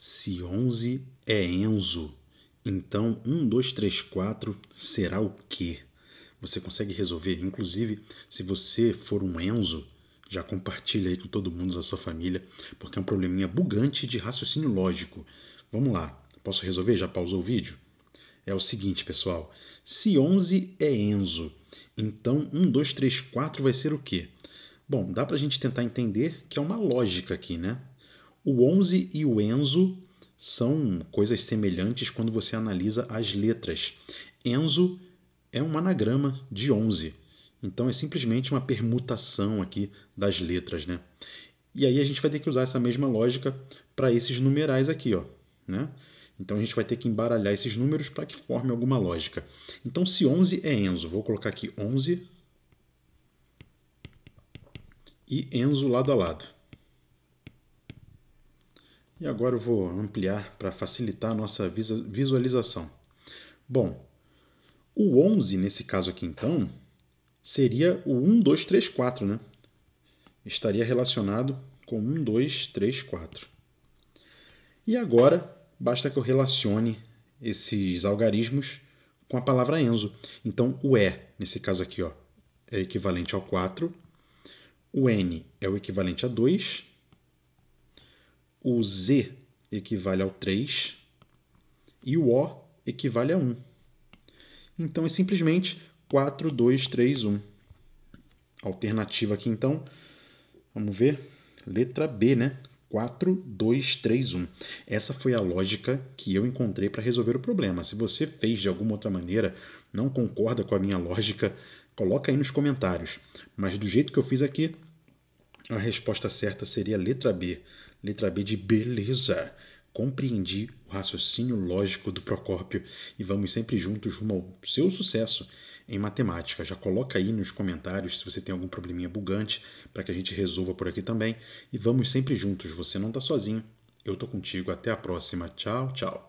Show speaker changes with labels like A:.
A: Se 11 é Enzo, então 1, 2, 3, 4 será o quê? Você consegue resolver? Inclusive, se você for um Enzo, já compartilha aí com todo mundo da sua família, porque é um probleminha bugante de raciocínio lógico. Vamos lá, posso resolver? Já pausou o vídeo? É o seguinte, pessoal. Se 11 é Enzo, então 1, 2, 3, 4 vai ser o quê? Bom, dá para a gente tentar entender que é uma lógica aqui, né? O 11 e o Enzo são coisas semelhantes quando você analisa as letras. Enzo é um anagrama de 11, então é simplesmente uma permutação aqui das letras, né? E aí a gente vai ter que usar essa mesma lógica para esses numerais aqui, ó, né? Então a gente vai ter que embaralhar esses números para que forme alguma lógica. Então se 11 é Enzo, vou colocar aqui 11 e Enzo lado a lado. E agora eu vou ampliar para facilitar a nossa visualização. Bom, o 11, nesse caso aqui então, seria o 1, 2, 3, 4, né? Estaria relacionado com 1, 2, 3, 4. E agora, basta que eu relacione esses algarismos com a palavra Enzo. Então, o E, nesse caso aqui, ó, é equivalente ao 4, o N é o equivalente a 2, o Z equivale ao 3 e o O equivale a 1. Então é simplesmente 4, 2, 3, 1. Alternativa aqui então, vamos ver, letra B, né? 4, 2, 3, 1. Essa foi a lógica que eu encontrei para resolver o problema. Se você fez de alguma outra maneira, não concorda com a minha lógica, coloca aí nos comentários. Mas do jeito que eu fiz aqui, a resposta certa seria a letra B. Letra B de beleza. Compreendi o raciocínio lógico do Procópio e vamos sempre juntos rumo ao seu sucesso em matemática. Já coloca aí nos comentários se você tem algum probleminha bugante para que a gente resolva por aqui também. E vamos sempre juntos. Você não está sozinho. Eu estou contigo. Até a próxima. Tchau, tchau.